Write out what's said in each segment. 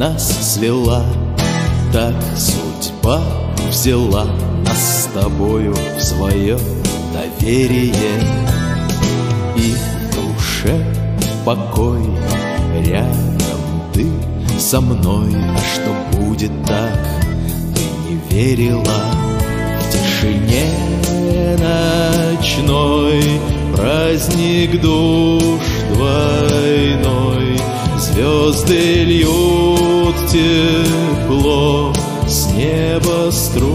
нас свела, так судьба взяла нас с тобою в свое доверие. И в душе покой рядом ты со мной, а что будет так, ты не верила в тишине ночной. Праздник душ двойной, звезды льют тепло с неба струями,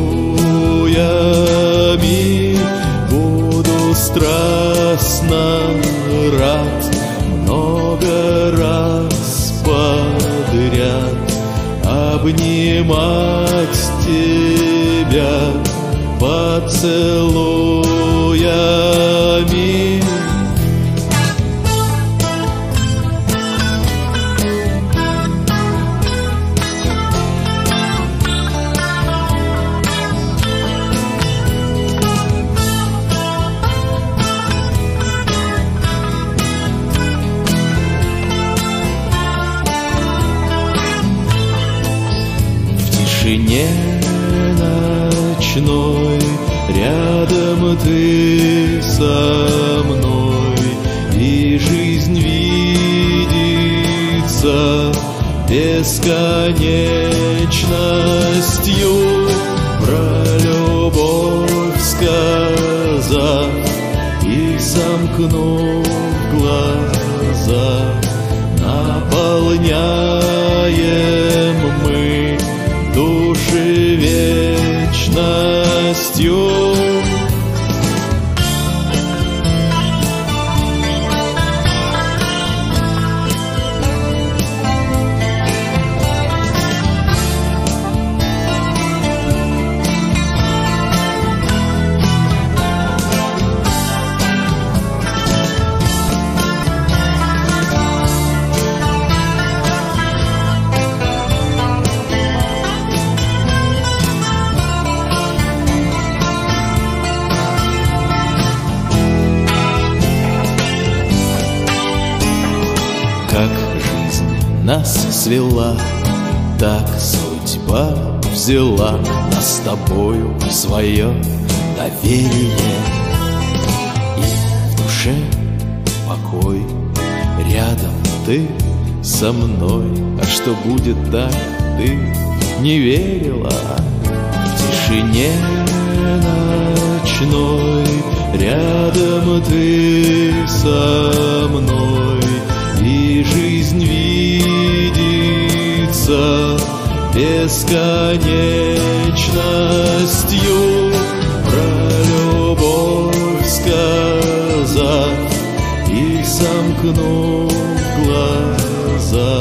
буду страстно рад много раз подряд обнимать тебя поцелуями. Тишине ночной. Рядом ты со мной И жизнь видится Бесконечностью. Про любовь сказав И сомкнув глаза Наполняем Как жизнь нас свела, так судьба взяла нас с тобою свое доверие. И в душе покой, рядом ты со мной. А что будет так, ты не верила в тишине ночной. Рядом ты со мной, бесконечностью Про любовь сказав И сомкнув глаза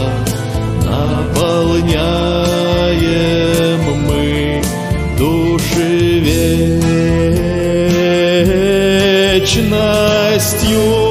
Наполняем мы души вечностью.